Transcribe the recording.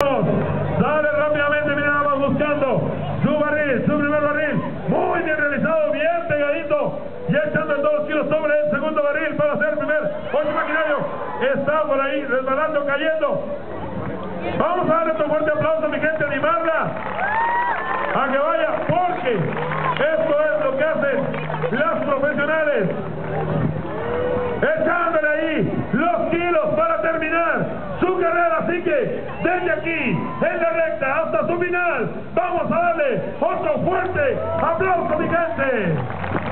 Sale rápidamente, mira, vamos buscando su barril, su primer barril. Muy bien realizado, bien pegadito. Y echando el 2 kilos sobre el segundo barril para hacer el primer ocho maquinario. Está por ahí resbalando, cayendo. Vamos a darle otro fuerte aplauso a mi gente, animarla a que vaya, porque esto es lo que hacen las profesionales. Echándole ahí los kilos para terminar su carrera. Así desde aquí, en la recta hasta su final, vamos a darle otro fuerte aplauso, mi gente.